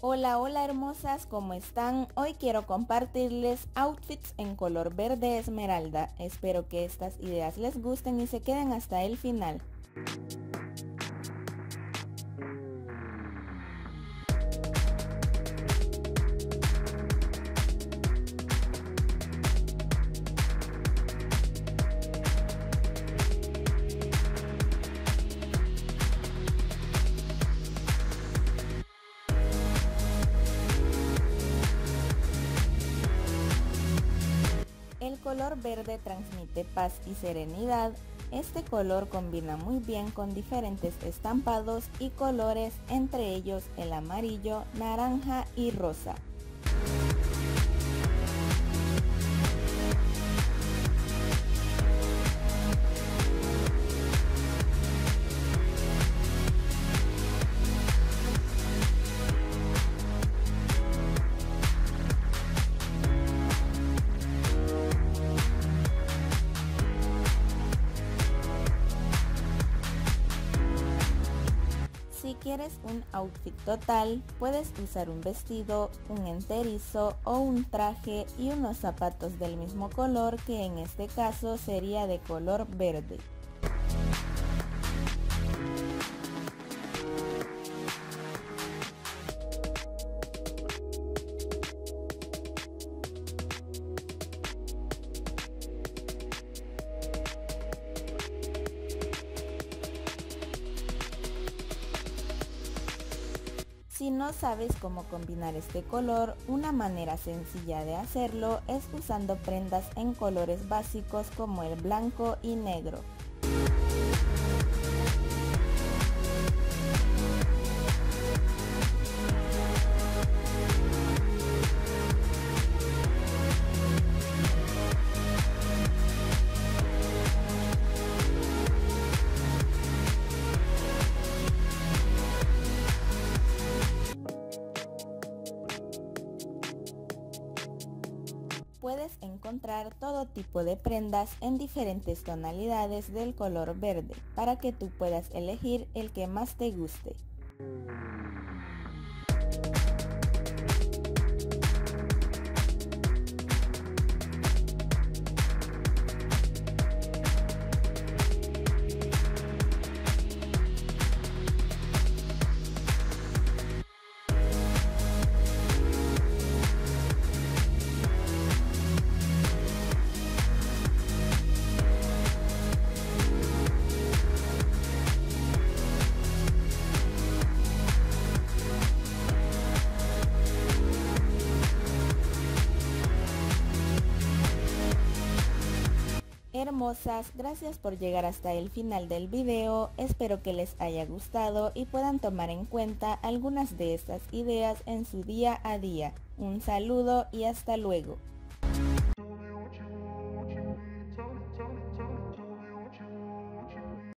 Hola, hola hermosas, ¿cómo están? Hoy quiero compartirles outfits en color verde esmeralda. Espero que estas ideas les gusten y se queden hasta el final. Color verde transmite paz y serenidad. Este color combina muy bien con diferentes estampados y colores, entre ellos el amarillo, naranja y rosa. Quieres un outfit total, puedes usar un vestido, un enterizo o un traje y unos zapatos del mismo color que en este caso sería de color verde. Si no sabes cómo combinar este color, una manera sencilla de hacerlo es usando prendas en colores básicos como el blanco y negro. Puedes encontrar todo tipo de prendas en diferentes tonalidades del color verde para que tú puedas elegir el que más te guste. Hermosas, gracias por llegar hasta el final del video, espero que les haya gustado y puedan tomar en cuenta algunas de estas ideas en su día a día. Un saludo y hasta luego.